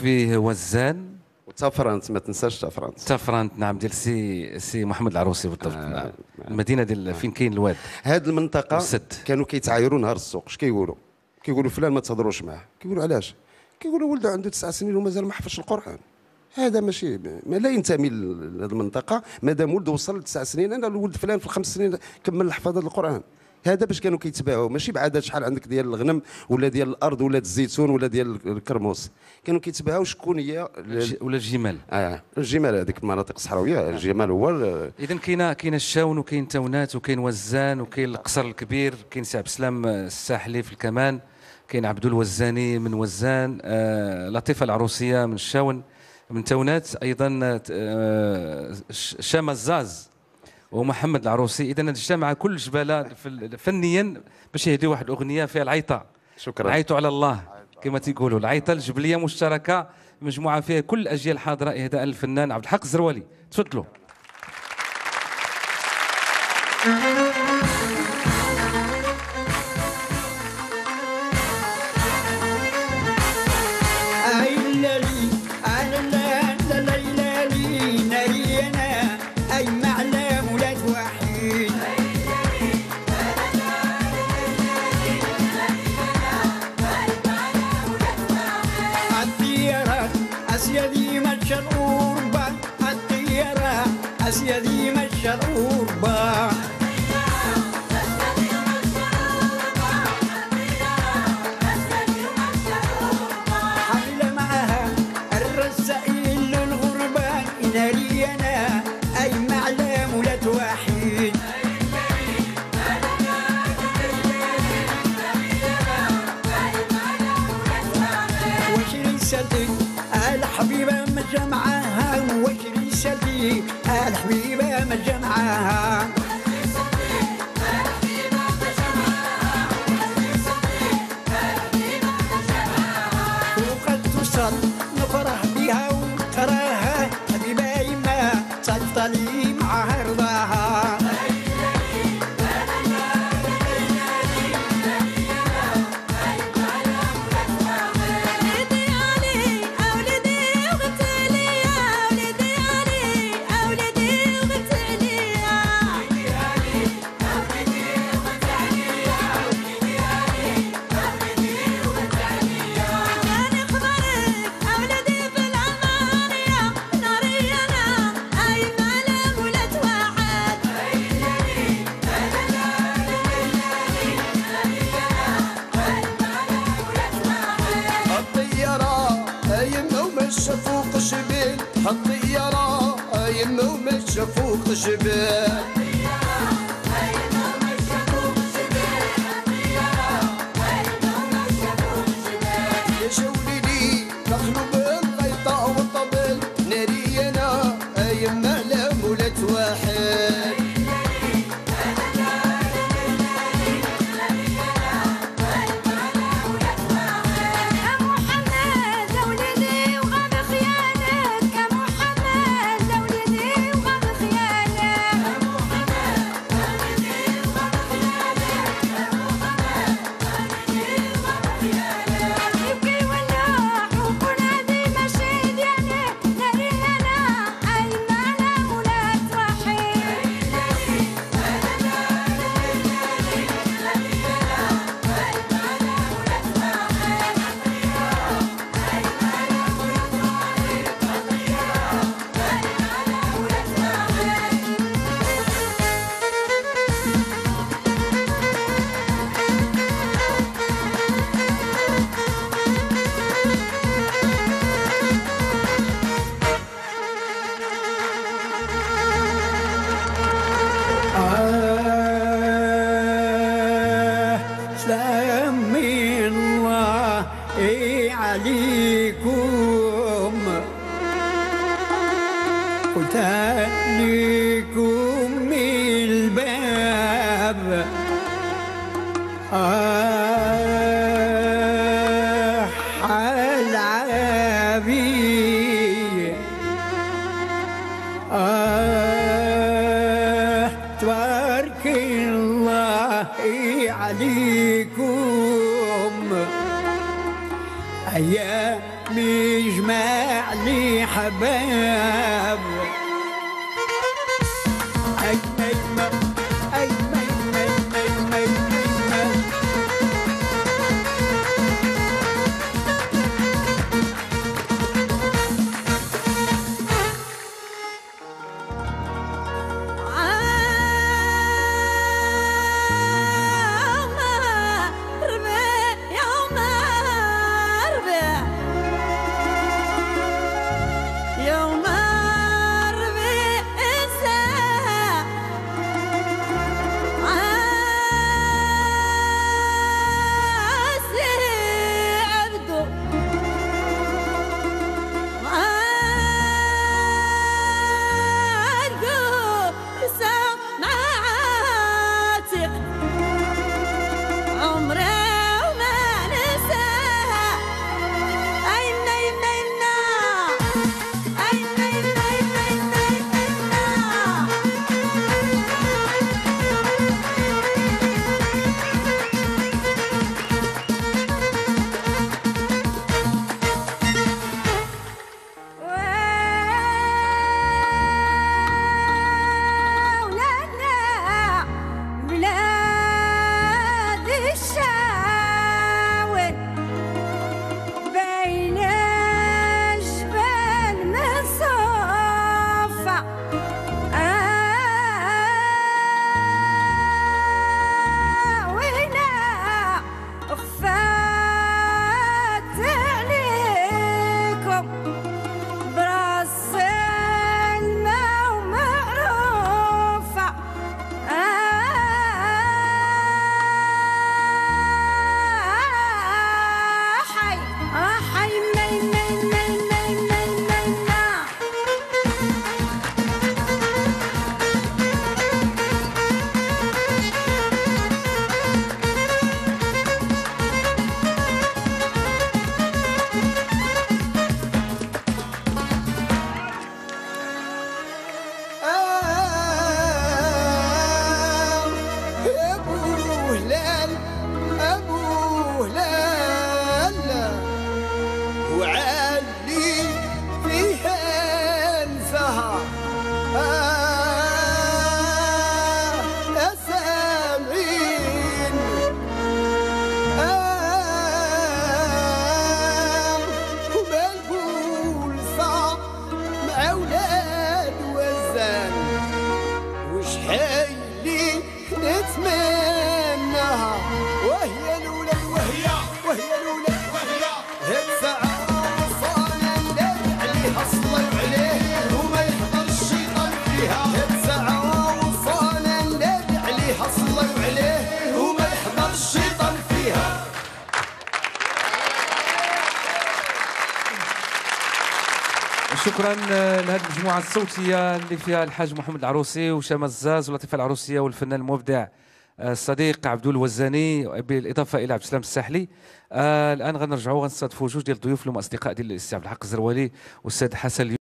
فيه وزان وتفرنت ما تنساش تفرنت. تفرنت نعم ديال سي سي محمد العروسي بالضبط. آه نعم. المدينة ديال فين كاين الواد؟ هاد المنطقة والسد. كانوا كيتعايروا نهار السوق. اش كيقولوا؟ كيقولوا فلان ما تهضروش معاه. كيقولوا علاش؟ كيقولوا ولده عنده تسع سنين ومازال ما حفظش القرآن. هذا ماشي ما لا ينتمي لهذه المنطقة. مادام ولده وصل لتسع سنين أنا الولد فلان في الخمس سنين كمل حفظ القرآن. هذا باش كانوا كيتباعوا. ماشي بعدد شحال عندك ديال الغنم ولا ديال الأرض ولا الزيتون ولا ديال الكرموس. كانوا كيتباعوا شكون هي ولا الجمال. آه الجمال هذيك المناطق الصحراوية. الجمال هو اذا كاينة كاين الشاون وكاين تونات وكاين وزان وكاين القصر الكبير كاين سي عبد السلام الساحلي في الكمان كاين عبدو الوزاني من وزان آه لطيفة العروسية من الشاون من تونات أيضا آه شام الزاز. ومحمد العروسي. إذا اجتمع كل الجبالة فنيا باش يهديوا واحد الأغنية فيها العيطة. شكرا. عيطوا على الله كما تيقولوا. العيطة الجبلية مشتركة مجموعة فيها كل الاجيال حاضرة. إهداء الفنان عبد الحق الزروالي. تفضلوا. الأطباع حمل معها الرزائل للغربة نارينا أي معلم لا توحيد. وكريستي الحبيبة من جمعها وكريستي الحبيبة ما جمعها high. живе. قلتها لكم من الباب آه حلعبي. آه تبارك الله عليكم. أيام يجمع لي حباب. make, make. شكرا لهذه المجموعة الصوتية اللي فيها الحاج محمد العروسي وشام الزاز ولطيفة العروسية والفنان المبدع آه، الصديق عبد الوزاني بالإضافة إلى عبد السلام الساحلي. آه الآن غنرجعوا غنستضيفوا جوج ديال الضيوف اللي هما أصدقاء ديال الأستاذ عبد الحق الزروالي والأستاذ حسن